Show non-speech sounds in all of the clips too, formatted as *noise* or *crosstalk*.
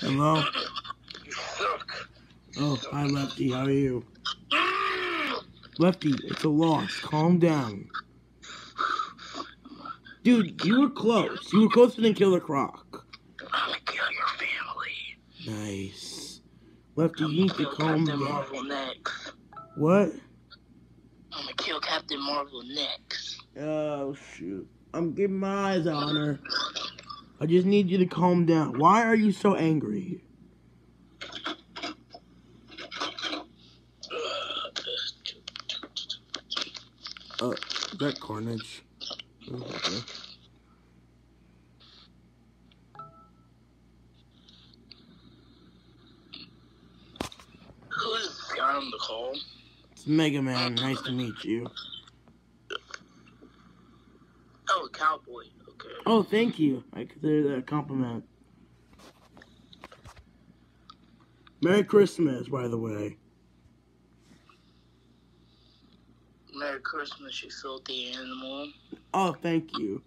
Hello? You suck. Oh, hi, Lefty. How are you? Lefty, it's a loss. Calm down. Dude, you were close. You were closer than Killer Croc. I'm gonna kill your family. Nice. Lefty, you need to calm Captain down. Marvel next. What? I'm gonna kill Captain Marvel next. Oh, shoot. I'm getting my eyes on her. I just need you to calm down. Why are you so angry? Oh, is that Carnage? Okay. Who's this guy on the call? It's Mega Man. Nice to meet you. Oh, cowboy. Oh, thank you. I consider that a compliment. Merry Christmas, by the way. Merry Christmas, you filthy animal. Oh, thank you.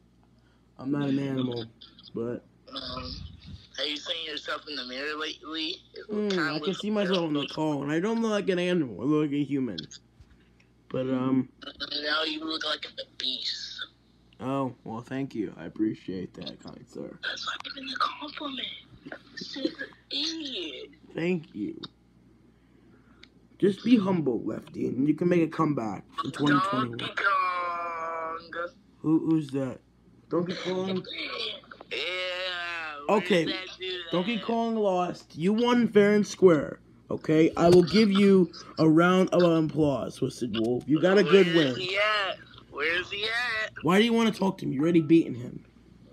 I'm not an animal, but Um, have you seen yourself in the mirror lately? Mm, I can see myself on the call, and I don't look like an animal. I look like a human. But um, Now you look like a beast. Oh well, thank you. I appreciate that, kind sir. That's not even a compliment. Idiot. Thank you. Just be humble, Lefty, and you can make a comeback in 2021. Donkey Kong. Who, who's that? Donkey Kong. Yeah. Okay, dude Donkey? Kong lost. You won fair and square. Okay, I will give you a round of applause, Twisted Wolf. You got a good win. he at? Where's he at? Why do you want to talk to me? You already beaten him.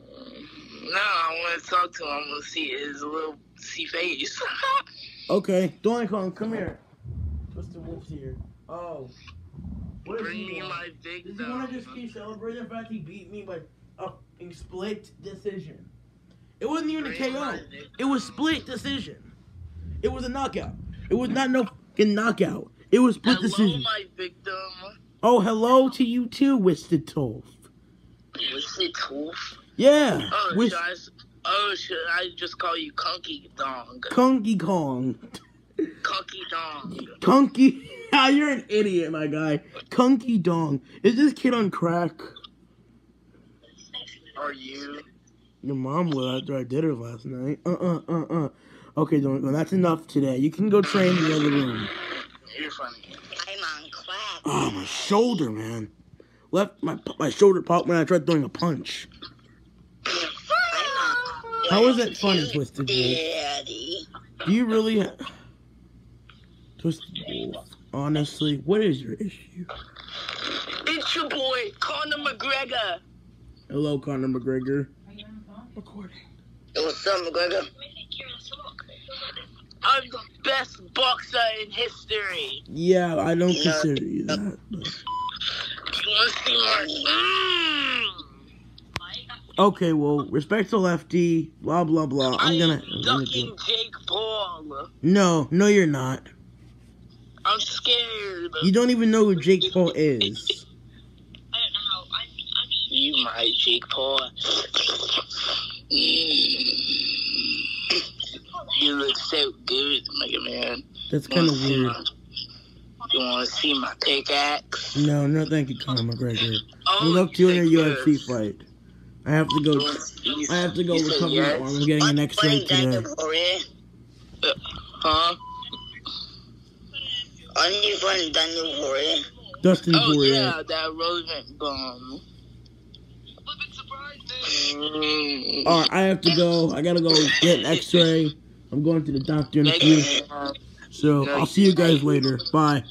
No, I want to talk to him. I want to see his little see face. *laughs* Okay, Donkey Kong, come here. What's the Wolf's here. Oh. What Bring he me want? my Does he want to just keep celebrating the fact he beat me by a split decision? It wasn't even a KO. It was split decision. It was a knockout. It was not no fucking knockout. It was split Hello, decision. my victim. Oh, hello to you too, Wisted Tolf. What's it, Tooth? Yeah, Oh, Wis- should I, oh, should I just call you Kunky Dong? Kunky Kong. Kunky Dong. Kunky. *laughs* Ah, you're an idiot, my guy. Kunky Dong. Is this kid on crack? Are you? Your mom will after I did her last night. Uh uh uh uh. Okay, don't go. That's enough today. You can go train in the other room. You're funny. I'm on crack. Oh, my shoulder, man. Left my my shoulder popped when I tried throwing a punch. I'm. How is that funny, Twisted Wolf? Daddy. Do you really? Ha- Twisted Wolf. Honestly, what is your issue? It's your boy, Conor McGregor. Hello, Conor McGregor. Recording. What's up, McGregor. I'm the best boxer in history. Yeah, I don't Yeah. consider you that. but- You want to see my... Mm. Okay, well, respect to Lefty. Blah blah blah. I'm gonna. I'm gonna do. Jake Paul. No, no, you're not. I'm scared. You don't even know who Jake Paul *laughs* is. I don't know. I'm, I'm you, my Jake Paul. Mm. You look so good, Mega Man. That's kind of weird. my- You want to see my pickaxe? No, no, thank you, Conor McGregor. Oh, luck to you in your UFC fight. I have to go. I have to go recover my yes? arm. I'm getting an X-ray today. Huh? Are you friend Daniel Corey? Dustin Oh Poirier. yeah, that relevant bomb. Mm. All right, I have to go. I gotta go get an X-ray. I'm going to the doctor in a few. So I'll see you guys later. Bye.